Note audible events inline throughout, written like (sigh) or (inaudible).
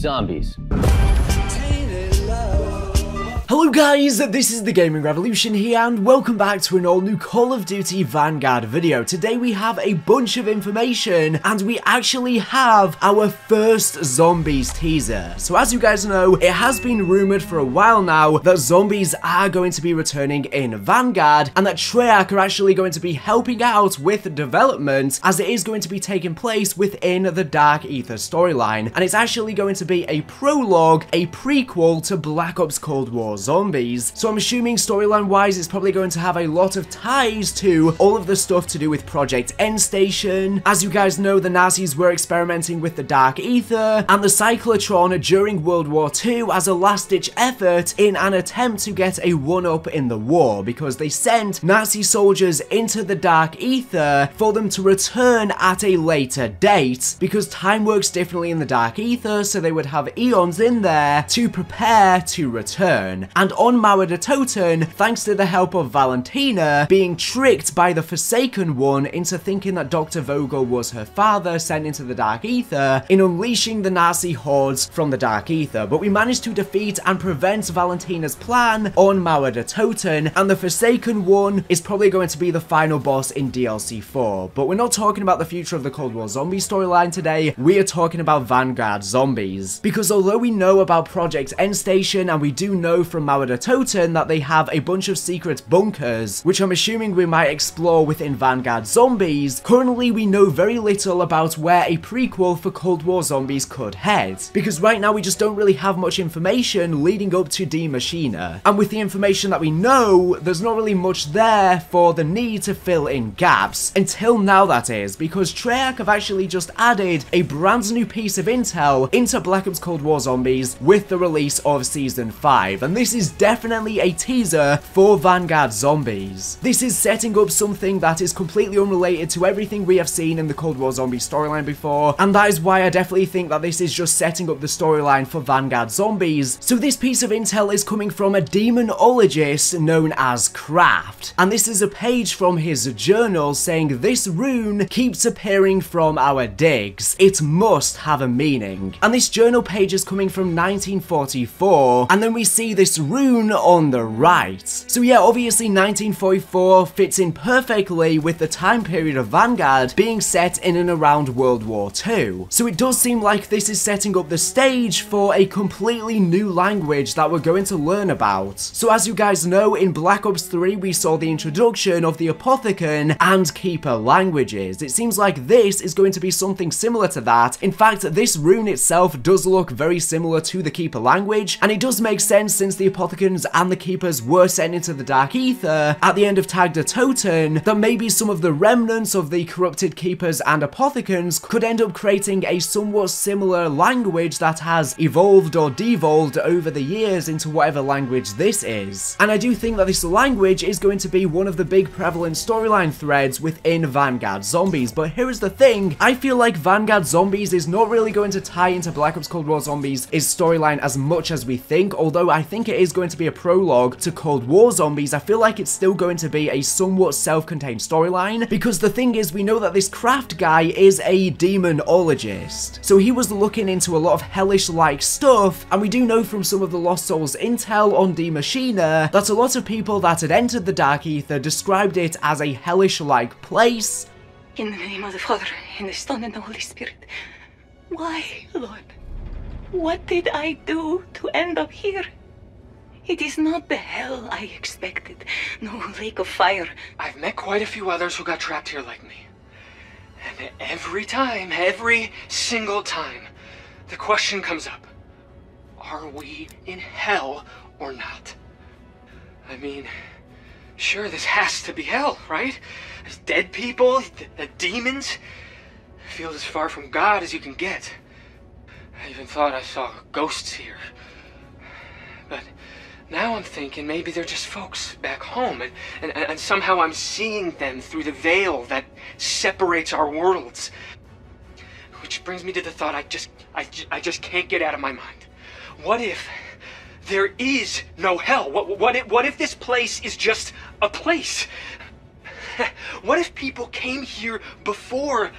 Zombies. Hello guys, this is the Gaming Revolution here and welcome back to an all new Call of Duty Vanguard video. Today we have a bunch of information and we actually have our first zombies teaser. So as you guys know, it has been rumored for a while now that zombies are going to be returning in Vanguard and that Treyarch are actually going to be helping out with development as it is going to be taking place within the Dark Ether storyline and it's actually going to be a prologue, a prequel to Black Ops Cold War zombies. So I'm assuming storyline wise it's probably going to have a lot of ties to all of the stuff to do with Project Endstation. As you guys know, the Nazis were experimenting with the Dark Aether and the Cyclotron during World War II as a last-ditch effort in an attempt to get a one-up in the war because they sent Nazi soldiers into the Dark Aether for them to return at a later date because time works differently in the Dark Aether so they would have eons in there to prepare to return and on Toten, thanks to the help of Valentina, being tricked by the Forsaken One into thinking that Dr. Vogel was her father sent into the Dark Aether, in unleashing the Nazi hordes from the Dark Aether, but we managed to defeat and prevent Valentina's plan on Toten, and the Forsaken One is probably going to be the final boss in DLC 4, but we're not talking about the future of the Cold War zombie storyline today, we are talking about Vanguard zombies, because although we know about Project Endstation and we do know from Mauer Toten that they have a bunch of secret bunkers, which I'm assuming we might explore within Vanguard Zombies, currently we know very little about where a prequel for Cold War Zombies could head, because right now we just don't really have much information leading up to Die Maschine, and with the information that we know, there's not really much there for the need to fill in gaps, until now that is, because Treyarch have actually just added a brand new piece of intel into Black Ops Cold War Zombies with the release of Season 5, and this is definitely a teaser for Vanguard Zombies. This is setting up something that is completely unrelated to everything we have seen in the Cold War Zombies storyline before, and that is why I definitely think that this is just setting up the storyline for Vanguard Zombies. So this piece of intel is coming from a demonologist known as Kraft, and this is a page from his journal saying this rune keeps appearing from our digs. It must have a meaning. And this journal page is coming from 1944, and then we see this rune on the right. So yeah, obviously 1944 fits in perfectly with the time period of Vanguard being set in and around World War II. So it does seem like this is setting up the stage for a completely new language that we're going to learn about. So as you guys know, in Black Ops 3 we saw the introduction of the Apothicon and Keeper languages. It seems like this is going to be something similar to that. In fact, this rune itself does look very similar to the Keeper language, and it does make sense since the Apothicons and the Keepers were sent into the Dark Aether. At the end of Tag der Toten, that maybe some of the remnants of the corrupted Keepers and Apothicons could end up creating a somewhat similar language that has evolved or devolved over the years into whatever language this is. And I do think that this language is going to be one of the big prevalent storyline threads within Vanguard Zombies, but here is the thing, I feel like Vanguard Zombies is not really going to tie into Black Ops Cold War Zombies' storyline as much as we think, although I think it is going to be a prologue to Cold War Zombies, I feel like it's still going to be a somewhat self-contained storyline, because the thing is, we know that this Kraft guy is a demonologist, so he was looking into a lot of hellish-like stuff, and we do know from some of the Lost Souls intel on Die Maschine that a lot of people that had entered the Dark Aether described it as a hellish-like place. In the name of the Father, and the Son, and the Holy Spirit. Why, Lord? What did I do to end up here? It is not the hell I expected. No lake of fire. I've met quite a few others who got trapped here like me. And every time, every single time, the question comes up Are we in hell or not? I mean, sure, this has to be hell, right? There's dead people, the demons. Feels as far from God as you can get. I even thought I saw ghosts here. Now I'm thinking maybe they're just folks back home, and, and, and somehow I'm seeing them through the veil that separates our worlds. Which brings me to the thought I just, I, I just can't get out of my mind. What if there is no hell? What, what, if, what if this place is just a place? (laughs) What if people came here before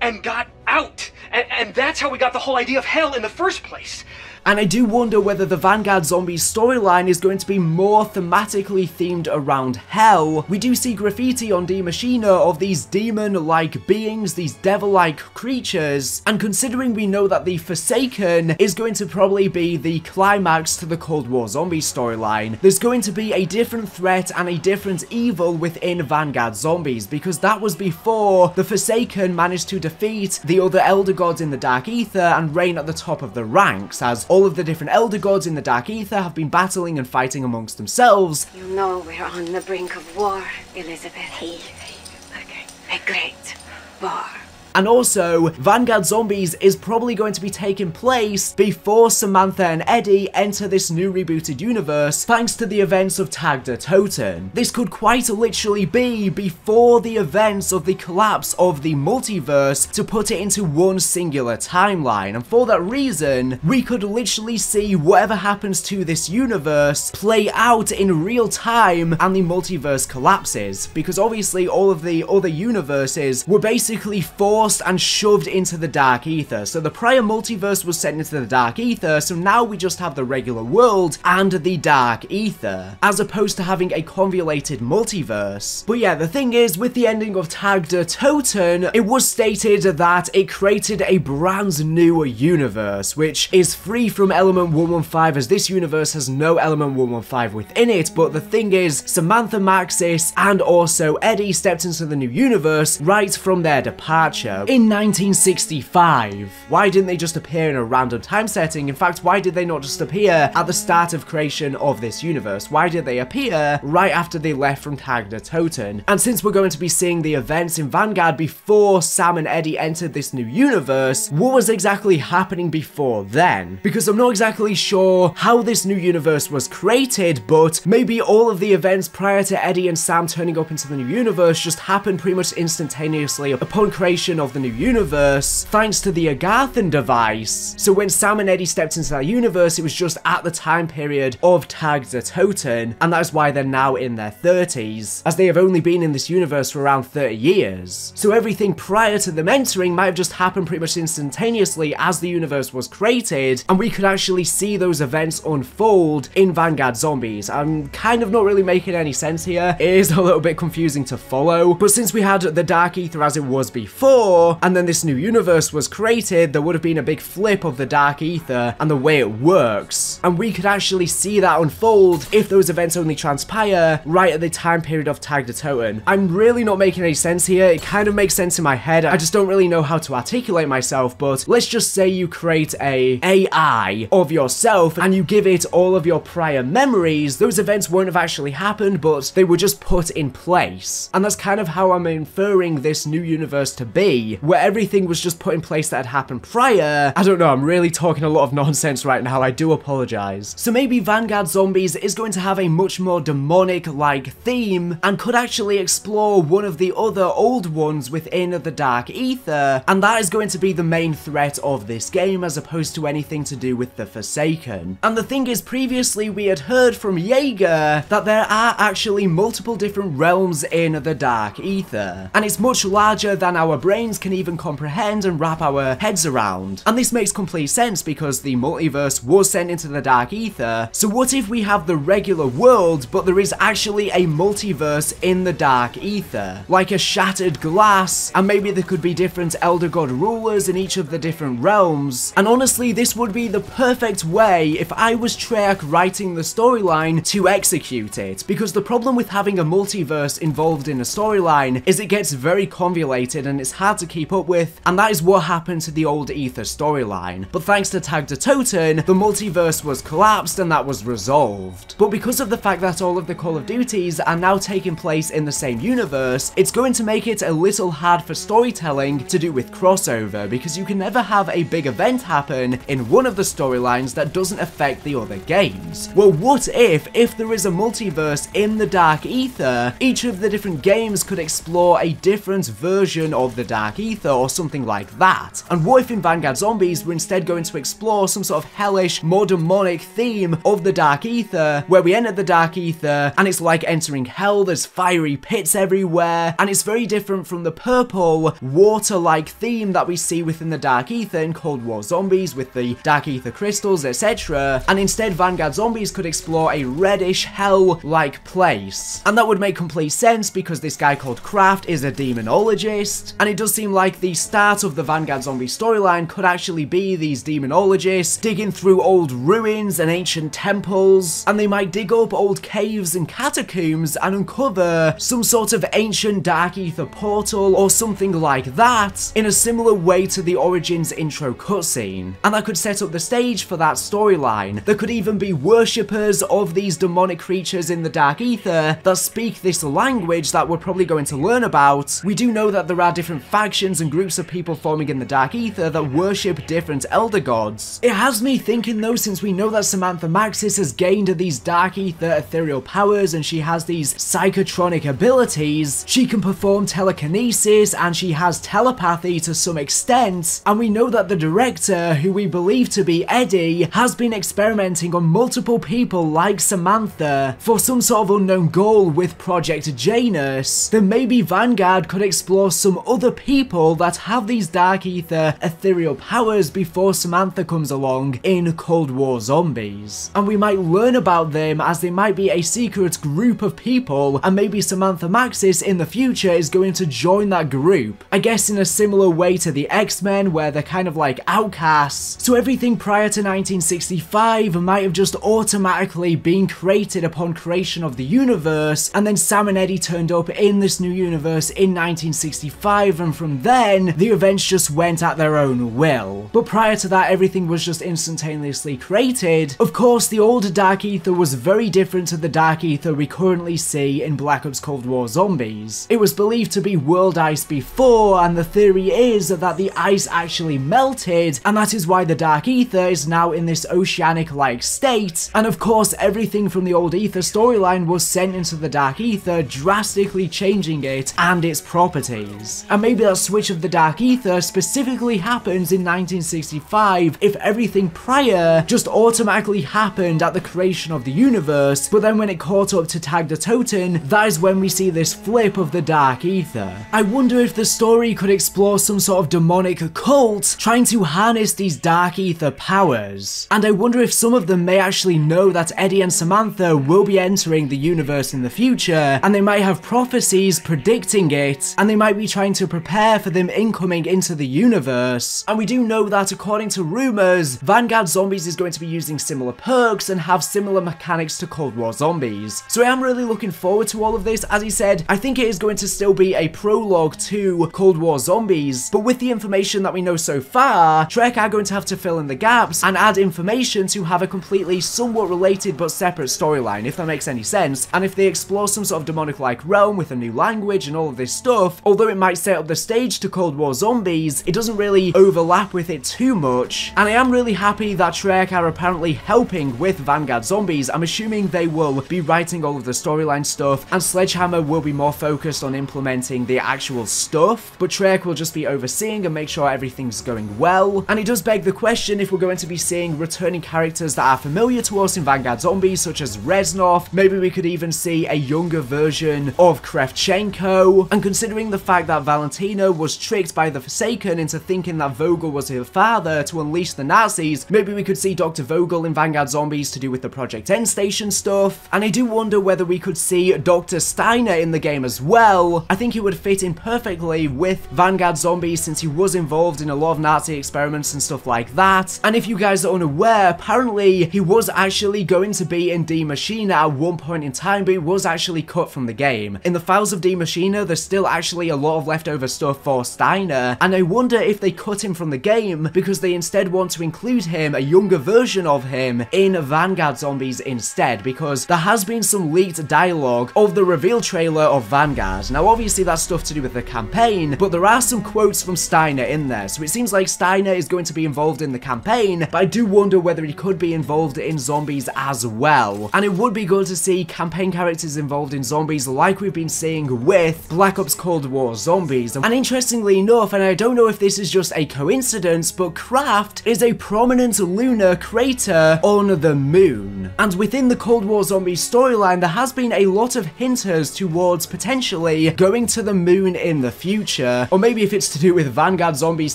and got out. And, and that's how we got the whole idea of hell in the first place. And I do wonder whether the Vanguard Zombies storyline is going to be more thematically themed around hell. We do see graffiti on Die Maschine of these demon-like beings, these devil-like creatures, and considering we know that the Forsaken is going to probably be the climax to the Cold War zombie storyline, there's going to be a different threat and a different evil within Vanguard Zombies, because that was before the Forsaken managed to defeat the other Elder Gods in the Dark Aether and reign at the top of the ranks, as all of the different Elder Gods in the Dark Aether have been battling and fighting amongst themselves. You know we're on the brink of war, Elizabeth. Hey, hey, okay. A great war. And also, Vanguard Zombies is probably going to be taking place before Samantha and Eddie enter this new rebooted universe thanks to the events of Tag der Toten. This could quite literally be before the events of the collapse of the multiverse to put it into one singular timeline. And for that reason, we could literally see whatever happens to this universe play out in real time and the multiverse collapses. Because obviously all of the other universes were basically forced and shoved into the Dark Aether. So the prior multiverse was sent into the Dark Aether, so now we just have the regular world and the Dark Aether, as opposed to having a convoluted multiverse. But yeah, the thing is, with the ending of Tag der Toten, it was stated that it created a brand new universe, which is free from Element 115, as this universe has no Element 115 within it, but the thing is, Samantha Maxis and also Eddie stepped into the new universe right from their departure in 1965. Why didn't they just appear in a random time setting? In fact, why did they not just appear at the start of creation of this universe? Why did they appear right after they left from Tag der Toten? And since we're going to be seeing the events in Vanguard before Sam and Eddie entered this new universe, what was exactly happening before then? Because I'm not exactly sure how this new universe was created, but maybe all of the events prior to Eddie and Sam turning up into the new universe just happened pretty much instantaneously upon creation of the new universe, thanks to the Agarthan device. So when Sam and Eddie stepped into that universe, it was just at the time period of Tag der Toten, and that's why they're now in their 30s, as they have only been in this universe for around 30 years. So everything prior to them entering might have just happened pretty much instantaneously as the universe was created, and we could actually see those events unfold in Vanguard Zombies. I'm kind of not really making any sense here. It is a little bit confusing to follow, but since we had the Dark Aether as it was before, and then this new universe was created, there would have been a big flip of the Dark Aether and the way it works. And we could actually see that unfold if those events only transpire right at the time period of Tag Toten. I'm really not making any sense here. It kind of makes sense in my head. I just don't really know how to articulate myself, but let's just say you create a AI of yourself and you give it all of your prior memories. Those events won't have actually happened, but they were just put in place. And that's kind of how I'm inferring this new universe to be, where everything was just put in place that had happened prior. I don't know, I'm really talking a lot of nonsense right now, I do apologize. So maybe Vanguard Zombies is going to have a much more demonic-like theme, and could actually explore one of the other old ones within the Dark Aether, and that is going to be the main threat of this game as opposed to anything to do with the Forsaken. And the thing is, previously we had heard from Jaeger that there are actually multiple different realms in the Dark Aether, and it's much larger than our brains can even comprehend and wrap our heads around. And this makes complete sense because the multiverse was sent into the Dark Aether, so what if we have the regular world, but there is actually a multiverse in the Dark Aether? Like a shattered glass, and maybe there could be different Elder God rulers in each of the different realms. And honestly, this would be the perfect way if I was Treyarch writing the storyline to execute it, because the problem with having a multiverse involved in a storyline is it gets very convoluted and it's hard to keep up with, and that is what happened to the old Aether storyline. But thanks to Tag der Toten, the multiverse was collapsed and that was resolved. But because of the fact that all of the Call of Duties are now taking place in the same universe, it's going to make it a little hard for storytelling to do with crossover, because you can never have a big event happen in one of the storylines that doesn't affect the other games. Well, what if, if there is a multiverse in the Dark Aether, each of the different games could explore a different version of the Dark Dark Aether or something like that. And what if in Vanguard Zombies we're instead going to explore some sort of hellish, more demonic theme of the Dark Aether, where we enter the Dark Aether and it's like entering hell, there's fiery pits everywhere, and it's very different from the purple, water-like theme that we see within the Dark Aether in Cold War Zombies with the Dark Aether crystals, etc. And instead Vanguard Zombies could explore a reddish hell-like place. And that would make complete sense because this guy called Kraft is a demonologist, and it does seem like the start of the Vanguard Zombie storyline could actually be these demonologists digging through old ruins and ancient temples, and they might dig up old caves and catacombs and uncover some sort of ancient Dark Aether portal or something like that in a similar way to the Origins intro cutscene. And that could set up the stage for that storyline. There could even be worshippers of these demonic creatures in the Dark Aether that speak this language that we're probably going to learn about. We do know that there are different factions and groups of people forming in the Dark Aether that worship different Elder Gods. It has me thinking though, since we know that Samantha Maxis has gained these Dark Aether ethereal powers and she has these psychotronic abilities, she can perform telekinesis and she has telepathy to some extent, and we know that the director, who we believe to be Eddie, has been experimenting on multiple people like Samantha for some sort of unknown goal with Project Janus, then maybe Vanguard could explore some other people that have these Dark Aether ethereal powers before Samantha comes along in Cold War Zombies. And we might learn about them as they might be a secret group of people and maybe Samantha Maxis in the future is going to join that group. I guess in a similar way to the X-Men where they're kind of like outcasts. So everything prior to 1965 might have just automatically been created upon creation of the universe and then Sam and Eddie turned up in this new universe in 1965 and from then the events just went at their own will. But prior to that everything was just instantaneously created. Of course the older Dark Aether was very different to the Dark Aether we currently see in Black Ops Cold War Zombies. It was believed to be world ice before and the theory is that the ice actually melted and that is why the Dark Aether is now in this oceanic-like state and of course everything from the old Aether storyline was sent into the Dark Aether drastically changing it and its properties. And maybe that switch of the Dark Aether specifically happens in 1965 if everything prior just automatically happened at the creation of the universe, but then when it caught up to Tag der Toten, that is when we see this flip of the Dark Aether. I wonder if the story could explore some sort of demonic cult trying to harness these Dark Aether powers. And I wonder if some of them may actually know that Eddie and Samantha will be entering the universe in the future, and they might have prophecies predicting it, and they might be trying to prepare for them incoming into the universe. And we do know that according to rumors, Vanguard Zombies is going to be using similar perks and have similar mechanics to Cold War Zombies. So I am really looking forward to all of this. As he said, I think it is going to still be a prologue to Cold War Zombies, but with the information that we know so far, Treyarch are going to have to fill in the gaps and add information to have a completely somewhat related but separate storyline, if that makes any sense. And if they explore some sort of demonic-like realm with a new language and all of this stuff, although it might set up the stage to Cold War Zombies, it doesn't really overlap with it too much. And I am really happy that Treyarch are apparently helping with Vanguard Zombies. I'm assuming they will be writing all of the storyline stuff, and Sledgehammer will be more focused on implementing the actual stuff, but Treyarch will just be overseeing and make sure everything's going well. And it does beg the question if we're going to be seeing returning characters that are familiar to us in Vanguard Zombies, such as Reznov, maybe we could even see a younger version of Kravchenko, and considering the fact that Valentina was tricked by the Forsaken into thinking that Vogel was her father to unleash the Nazis, maybe we could see Dr. Vogel in Vanguard Zombies to do with the Project Endstation stuff, and I do wonder whether we could see Dr. Steiner in the game as well. I think he would fit in perfectly with Vanguard Zombies since he was involved in a lot of Nazi experiments and stuff like that, and if you guys are unaware, apparently he was actually going to be in Die Maschine at one point in time, but he was actually cut from the game. In the files of Die Maschine, there's still actually a lot of leftover stuff for Steiner, and I wonder if they cut him from the game because they instead want to include him, a younger version of him, in Vanguard Zombies instead, because there has been some leaked dialogue of the reveal trailer of Vanguard. Now obviously that's stuff to do with the campaign, but there are some quotes from Steiner in there, so it seems like Steiner is going to be involved in the campaign, but I do wonder whether he could be involved in zombies as well. And it would be good to see campaign characters involved in zombies like we've been seeing with Black Ops Cold War Zombies. And And interestingly enough, and I don't know if this is just a coincidence, but Kraft is a prominent lunar crater on the moon. And within the Cold War Zombies storyline, there has been a lot of hinters towards potentially going to the moon in the future, or maybe if it's to do with Vanguard Zombies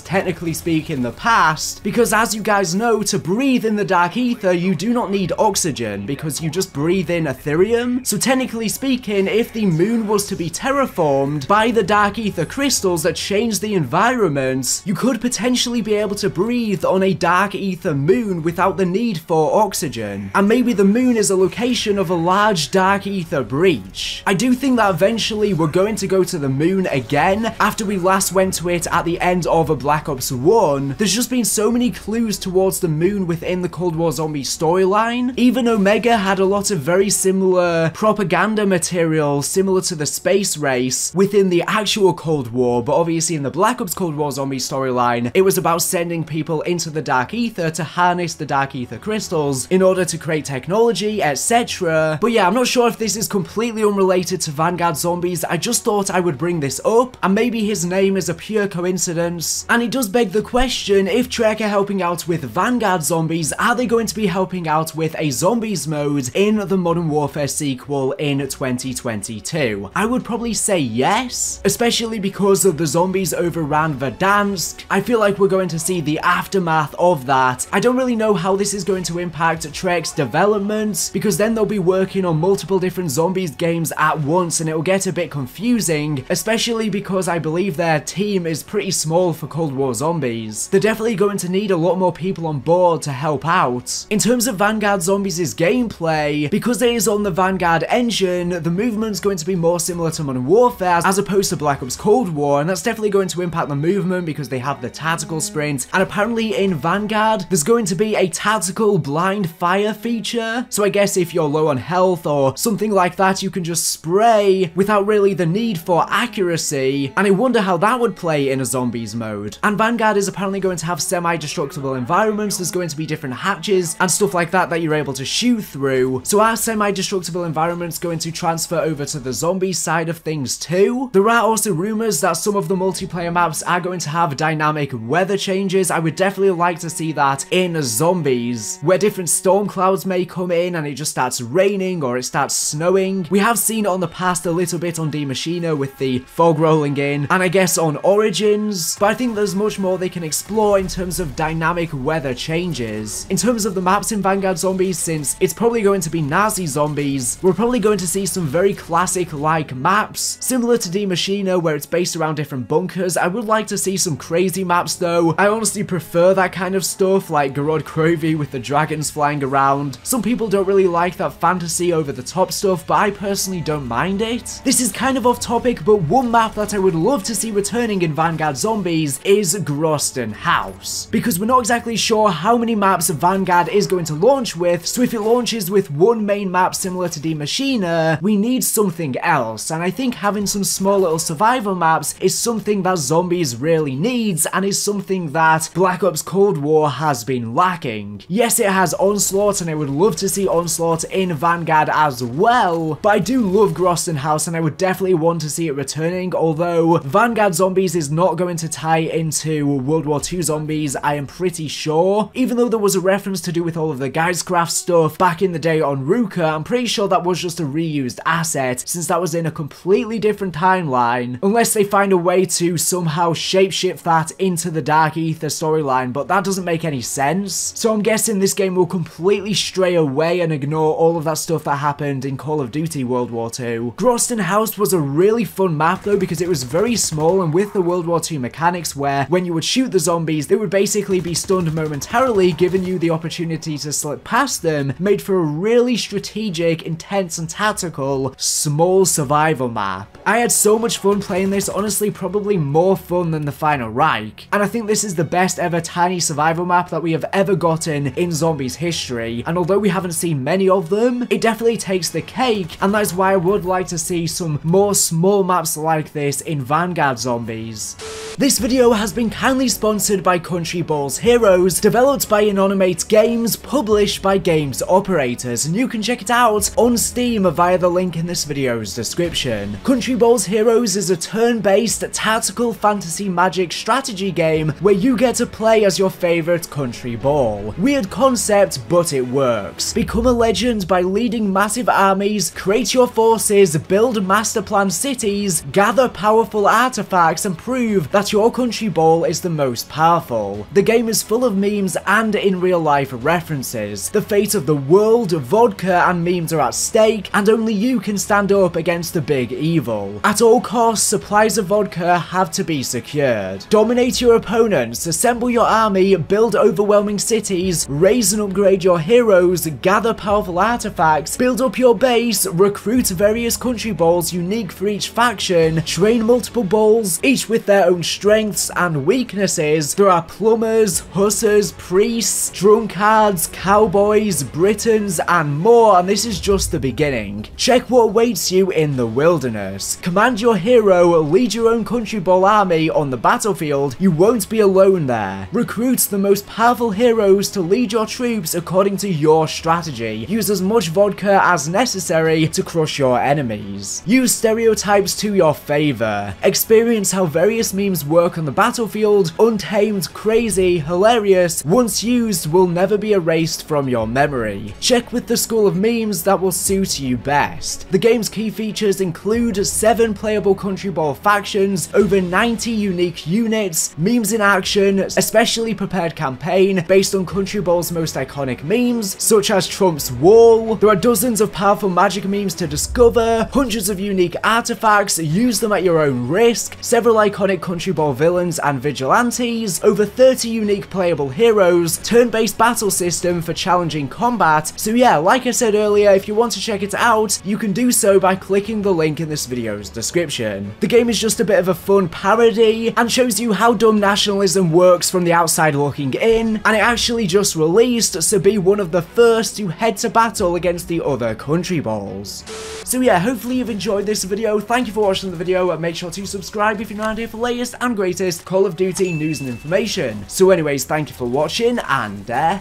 technically speak in the past, because as you guys know, to breathe in the dark aether, you do not need oxygen, because you just breathe in Aetherium. So technically speaking, if the moon was to be terraformed by the dark aether crystals that change the environment, you could potentially be able to breathe on a dark aether moon without the need for oxygen. And maybe the moon is a location of a large dark aether breach. I do think that eventually we're going to go to the moon again after we last went to it at the end of a Black Ops 1. There's just been so many clues towards the moon within the Cold War Zombie storyline. Even Omega had a lot of very similar propaganda material similar to the space race within the actual Cold War, but obviously in the Black Ops Cold War Zombie storyline, it was about sending people into the Dark Aether to harness the Dark Aether crystals in order to create technology, etc. But yeah, I'm not sure if this is completely unrelated to Vanguard Zombies, I just thought I would bring this up, and maybe his name is a pure coincidence. And it does beg the question, if Treyarch are helping out with Vanguard Zombies, are they going to be helping out with a Zombies mode in the Modern Warfare sequel in 2022? I would probably say yes, especially because the zombies overran Verdansk. I feel like we're going to see the aftermath of that. I don't really know how this is going to impact Treyarch's development, because then they'll be working on multiple different zombies games at once and it'll get a bit confusing, especially because I believe their team is pretty small for Cold War Zombies. They're definitely going to need a lot more people on board to help out. In terms of Vanguard Zombies' gameplay, because it is on the Vanguard engine, the movement's going to be more similar to Modern Warfare as opposed to Black Ops Cold War, and that's definitely going to impact the movement because they have the tactical sprint, and apparently in Vanguard, there's going to be a tactical blind fire feature, so I guess if you're low on health or something like that, you can just spray without really the need for accuracy, and I wonder how that would play in a zombies mode. And Vanguard is apparently going to have semi-destructible environments, there's going to be different hatches and stuff like that that you're able to shoot through, so are semi-destructible environments going to transfer over to the zombie side of things too? There are also rumours that some of the multiplayer maps are going to have dynamic weather changes, I would definitely like to see that in zombies, where different storm clouds may come in and it just starts raining or it starts snowing. We have seen on the past a little bit on Die Maschine with the fog rolling in, and I guess on Origins, but I think there's much more they can explore in terms of dynamic weather changes. In terms of the maps in Vanguard Zombies, since it's probably going to be Nazi zombies, we're probably going to see some very classic-like maps, similar to Die Maschine where it's based around different bunkers. I would like to see some crazy maps though. I honestly prefer that kind of stuff, like Gorod Krovi with the dragons flying around. Some people don't really like that fantasy over the top stuff, but I personally don't mind it. This is kind of off topic, but one map that I would love to see returning in Vanguard Zombies is Groesten Haus. Because we're not exactly sure how many maps Vanguard is going to launch with, so if it launches with one main map similar to Die Maschine, we need something else, and I think having some small little survival maps is something that Zombies really needs, and is something that Black Ops Cold War has been lacking. Yes, it has Onslaught, and I would love to see Onslaught in Vanguard as well, but I do love Groesten Haus, and I would definitely want to see it returning, although Vanguard Zombies is not going to tie into World War II Zombies, I am pretty sure. Even though there was a reference to do with all of the Geistkraft stuff back in the day on Ruka, I'm pretty sure that was just a reused asset, since that was in a completely different timeline, unless they find a way to somehow shapeshift that into the Dark Aether storyline, but that doesn't make any sense. So I'm guessing this game will completely stray away and ignore all of that stuff that happened in Call of Duty World War II. Groesten Haus was a really fun map though because it was very small and with the World War II mechanics where when you would shoot the zombies, they would basically be stunned momentarily, giving you the opportunity to slip past them, made for a really strategic, intense and tactical, small survival map. I had so much fun playing this, honestly probably more fun than the Final Reich, and I think this is the best ever tiny survival map that we have ever gotten in Zombies history, and although we haven't seen many of them, it definitely takes the cake, and that is why I would like to see some more small maps like this in Vanguard Zombies. This video has been kindly sponsored by Country Balls Heroes, developed by Inanimate Games, published by Games Operators, and you can check it out on Steam via the link in this video's description. Country Balls Heroes is a turn-based tactical fantasy magic strategy game where you get to play as your favorite country ball. Weird concept, but it works. Become a legend by leading massive armies, create your forces, build master plan cities, gather powerful artifacts, and prove that your country ball is the most powerful. The game is full of memes and in real life references. The fate of the world, vodka, and memes are at stake, and only you can stand up against the big evil. At all costs, supplies of vodka have to be secured. Dominate your opponents, assemble your army, build overwhelming cities, raise and upgrade your heroes, gather powerful artifacts, build up your base, recruit various country balls unique for each faction, train multiple balls, each with their own strengths and weaknesses. There are plumbers, hussars, priests, drunkards, cowboys, Britons, and more, and this is just the beginning. Check what awaits you in the wilderness. Command your hero, lead your own country ball army on the battlefield, you won't be alone there. Recruit the most powerful heroes to lead your troops according to your strategy. Use as much vodka as necessary to crush your enemies. Use stereotypes to your favor. Experience how various memes work on the battlefield, untamed, crazy, hilarious, once used will never be erased from your memory. Check with the school of memes that will suit you best. The game's key features include 7 playable country ball factions, over 90 unique units, memes in action, especially prepared campaign based on country ball's most iconic memes, such as Trump's wall. There are dozens of powerful magic memes to discover, hundreds of unique artifacts, use them at your own risk, several iconic country villains and vigilantes, over 30 unique playable heroes, turn-based battle system for challenging combat. So yeah, like I said earlier, if you want to check it out, you can do so by clicking the link in this video's description. The game is just a bit of a fun parody and shows you how dumb nationalism works from the outside looking in, and it actually just released, so be one of the first to head to battle against the other country balls. So yeah, hopefully you've enjoyed this video, thank you for watching the video, and make sure to subscribe if you're not here for latest and greatest Call of Duty news and information. So anyways, thank you for watching, and uh,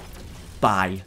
bye.